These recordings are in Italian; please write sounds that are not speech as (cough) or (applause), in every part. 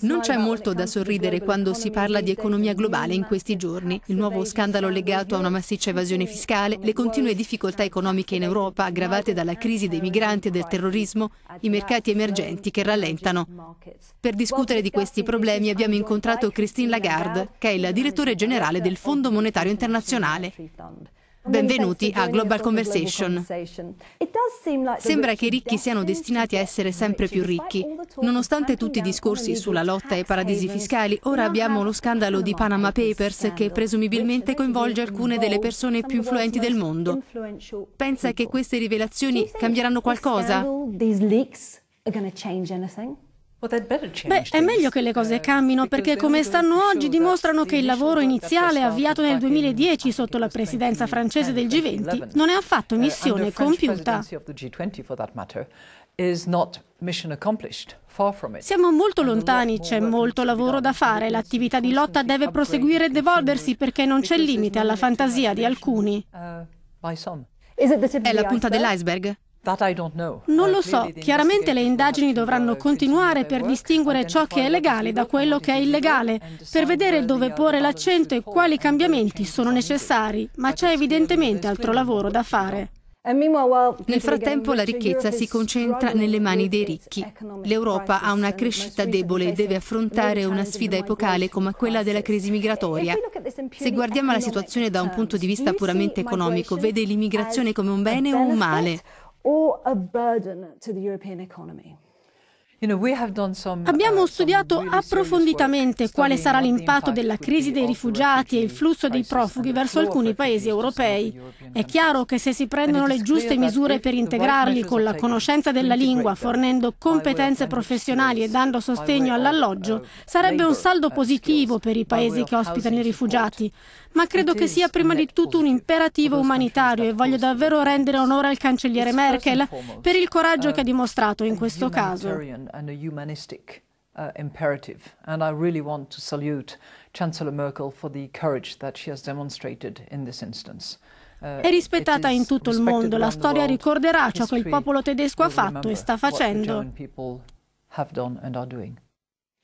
Non c'è molto da sorridere quando si parla di economia globale in questi giorni. Il nuovo scandalo legato a una massiccia evasione fiscale, le continue difficoltà economiche in Europa aggravate dalla crisi dei migranti e del terrorismo, i mercati emergenti che rallentano. Per discutere di questi problemi abbiamo incontrato Christine Lagarde, che è il direttore generale del Fondo Monetario Internazionale. Benvenuti a Global Conversation. Sembra che i ricchi siano destinati a essere sempre più ricchi. Nonostante tutti i discorsi sulla lotta ai paradisi fiscali, ora abbiamo lo scandalo di Panama Papers che presumibilmente coinvolge alcune delle persone più influenti del mondo. Pensa che queste rivelazioni cambieranno qualcosa? Beh, è meglio che le cose uh, cambino perché come stanno oggi dimostrano che il lavoro iniziale avviato nel 2010 sotto la presidenza francese del G20 non è affatto missione compiuta. Siamo molto lontani, c'è molto lavoro da fare, l'attività di lotta deve proseguire ed evolversi perché non c'è limite alla fantasia di alcuni. Uh, è la punta dell'iceberg? Non lo so, chiaramente le indagini dovranno continuare per distinguere ciò che è legale da quello che è illegale, per vedere dove porre l'accento e quali cambiamenti sono necessari, ma c'è evidentemente altro lavoro da fare. Nel frattempo la ricchezza si concentra nelle mani dei ricchi. L'Europa ha una crescita debole e deve affrontare una sfida epocale come quella della crisi migratoria. Se guardiamo la situazione da un punto di vista puramente economico, vede l'immigrazione come un bene o un male? Or a burden to the European economy. Abbiamo uh, studiato approfonditamente quale sarà l'impatto della crisi dei rifugiati e il flusso dei profughi verso alcuni paesi europei. È chiaro che se si prendono le giuste misure per integrarli con la conoscenza della lingua, fornendo competenze professionali e dando sostegno all'alloggio, sarebbe un saldo positivo per i paesi che ospitano i rifugiati. Ma credo che sia prima di tutto un imperativo umanitario e voglio davvero rendere onore al cancelliere Merkel per il coraggio che ha dimostrato in questo caso and a humanistic uh, imperative. And I really want to salute Chancellor Merkel for the courage that she has demonstrated in this instance. Uh, è rispettata in tutto il mondo. La storia ricorderà ciò che il popolo tedesco ha fatto e sta facendo.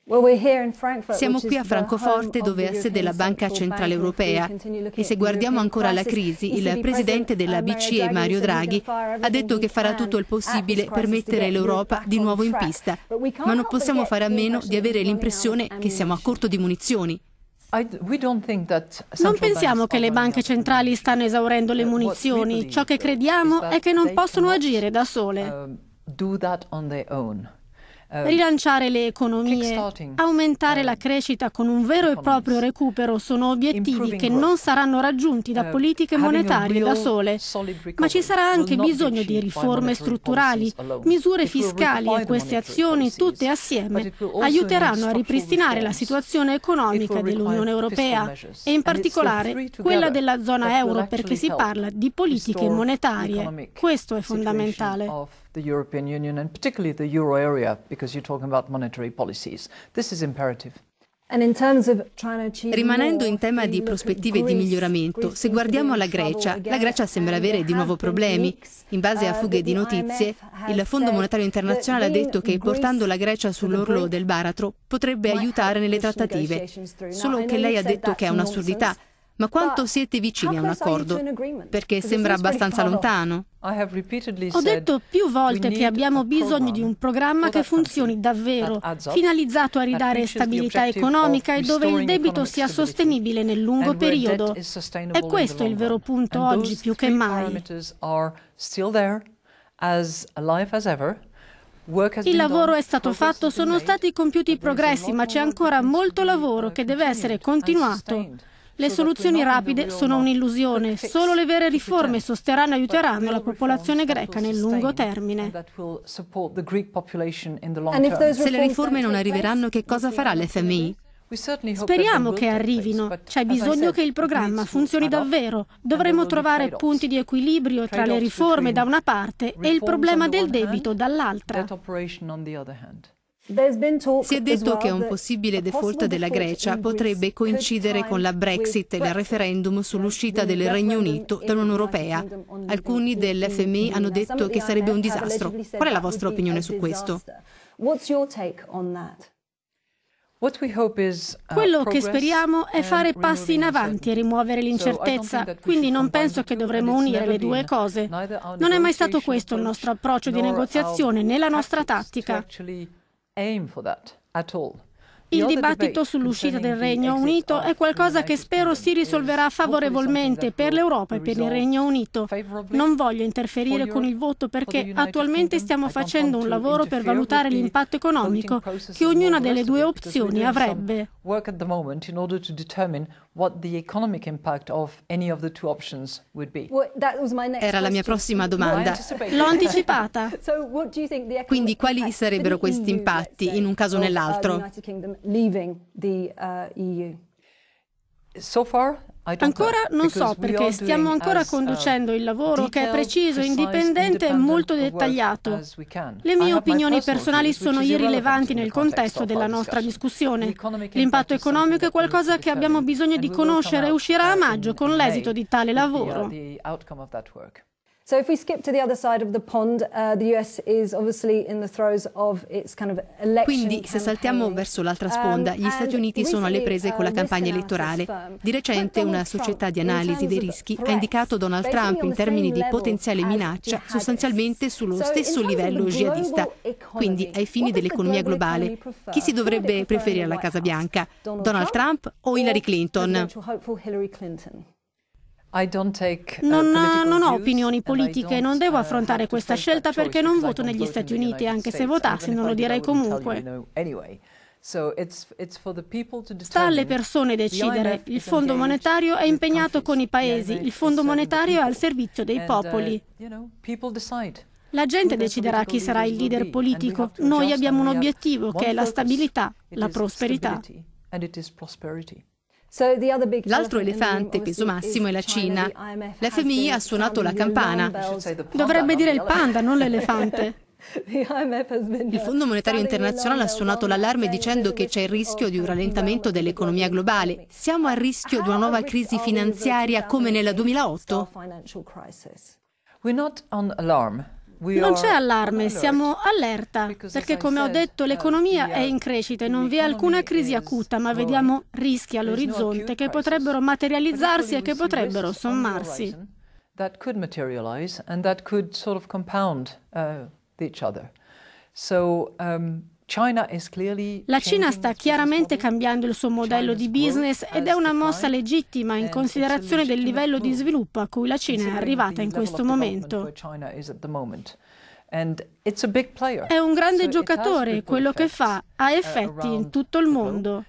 Siamo qui a Francoforte dove ha sede la Banca Centrale Europea. e se guardiamo ancora la crisi, il presidente della BCE Mario Draghi ha detto che farà tutto il possibile per mettere l'Europa di nuovo in pista, ma non possiamo fare a meno di avere l'impressione che siamo a corto di munizioni. Non pensiamo che le banche centrali stanno esaurendo le munizioni, ciò che crediamo è che non possono agire da sole. Eh, Rilanciare le economie, aumentare la eh, crescita con un vero e proprio recupero. Sono obiettivi che non saranno raggiunti da eh, politiche monetarie da sole, ma ci sarà anche bisogno di riforme strutturali, misure fiscali e queste azioni tutte assieme aiuteranno a ripristinare la situazione economica dell'Unione Europea e in particolare quella della zona euro perché si parla di politiche monetarie. Questo è fondamentale. The European Union and particularly the euro area because you're talking about monetary policies. This is imperative. Rimanendo in tema di prospettive di miglioramento, se guardiamo la Grecia, la Grecia sembra avere di nuovo problemi. In base a fughe di notizie, il Fondo Monetario Internazionale ha detto che portando la Grecia sull'orlo del baratro potrebbe aiutare nelle trattative. Solo che lei ha detto che è un'assurdità ma quanto siete vicini a un accordo? Perché sembra abbastanza lontano. Ho detto più volte che abbiamo bisogno di un programma che funzioni davvero, finalizzato a ridare stabilità economica e dove il debito sia sostenibile nel lungo periodo. E questo è il vero punto oggi più che mai. Il lavoro è stato fatto, sono stati compiuti progressi, ma c'è ancora molto lavoro che deve essere continuato. Le soluzioni rapide sono un'illusione, solo le vere riforme sosterranno e aiuteranno la popolazione greca nel lungo termine. Se le riforme non arriveranno, che cosa farà l'FMI? Speriamo che arrivino. C'è bisogno che il programma funzioni davvero. Dovremo trovare punti di equilibrio tra le riforme da una parte e il problema del debito dall'altra. Si è detto che un possibile default della Grecia potrebbe coincidere con la Brexit e il referendum sull'uscita del Regno Unito dall'Unione Europea. Alcuni dell'FMI hanno detto che sarebbe un disastro. Qual è la vostra opinione su questo? Quello che speriamo è fare passi in avanti e rimuovere l'incertezza, quindi non penso che dovremmo unire le due cose. Non è mai stato questo il nostro approccio di negoziazione né la nostra tattica. aim for that at all. Il dibattito sull'uscita del Regno Unito è qualcosa che spero si risolverà favorevolmente per l'Europa e per il Regno Unito. Non voglio interferire con il voto perché attualmente stiamo facendo un lavoro per valutare l'impatto economico che ognuna delle due opzioni avrebbe. Era la mia prossima domanda. L'ho anticipata. (laughs) Quindi quali sarebbero questi impatti in un caso o nell'altro? So far Ancora non so perché stiamo ancora uh, conducendo il lavoro che è preciso, indipendente e molto dettagliato. Le mie opinioni personali sono irrilevanti nel contesto della nostra discussione. L'impatto economico è qualcosa che abbiamo bisogno di conoscere e uscirà a maggio con l'esito di tale lavoro. So if we skip to the other side of the pond, uh, the US is obviously in the throes of its kind of election Quindi se saltiamo verso l'altra sponda, gli um, Stati Uniti sono alle prese con la uh, campagna elettorale. Di recente una società di analisi dei rischi ha indicato Donald Trump in termini di potenziale minaccia sostanzialmente sullo stesso livello jihadista. Quindi ai fini dell'economia globale, chi si dovrebbe preferire alla Casa Bianca? Donald Trump o Hillary Clinton? Non, non, ho opinioni politiche, non devo uh, affrontare questa scelta perché non voto negli Stati Uniti, anche se votassi non lo direi comunque. Sta alle persone decidere. Il Fondo monetario è impegnato con i paesi, il Fondo monetario è al servizio dei uh, popoli. La gente deciderà chi sarà il leader politico. Noi abbiamo un obiettivo che è la stabilità, la prosperità. L'altro elefante, peso massimo, è la Cina. L'FMI ha suonato la campana. Dovrebbe dire il panda, non l'elefante. (laughs) Il Fondo Monetario Internazionale ha suonato l'allarme dicendo che c'è il rischio di un rallentamento dell'economia globale. Siamo a rischio di una nuova crisi finanziaria come nella 2008? We're not on alarm. Non c'è allarme, siamo allerta, perché come ho detto uh, l'economia è in crescita e non vi è alcuna crisi acuta, ma vediamo rischi all'orizzonte che potrebbero materializzarsi e che potrebbero sommarsi. That could materialize and that could sort of compound uh, each other. So um, la Cina sta chiaramente cambiando il suo modello di business ed è una mossa legittima in considerazione del livello di sviluppo a cui la Cina è arrivata in questo momento. È un grande giocatore, quello che fa ha effetti in tutto il mondo.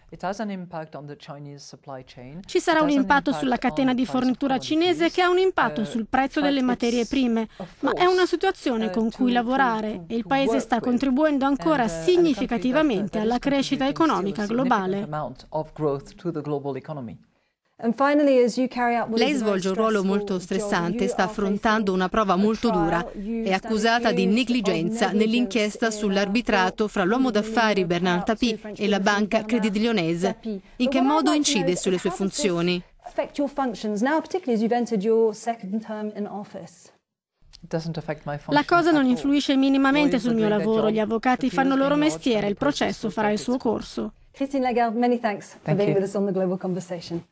Ci sarà un impatto sulla catena di fornitura cinese che ha un impatto sul prezzo delle materie prime, ma è una situazione con cui lavorare e il Paese sta contribuendo ancora significativamente alla crescita economica globale. Lei svolge un ruolo molto stressante, sta affrontando una prova molto dura. È accusata di negligenza nell'inchiesta sull'arbitrato fra l'uomo d'affari Bernard Tapie e la banca Credit Lyonnaise. In che modo incide sulle sue funzioni? La cosa non influisce minimamente sul mio lavoro, gli avvocati fanno il loro mestiere, il processo farà il suo corso. Christine Lagarde, many thanks for being with us on the Global Conversation.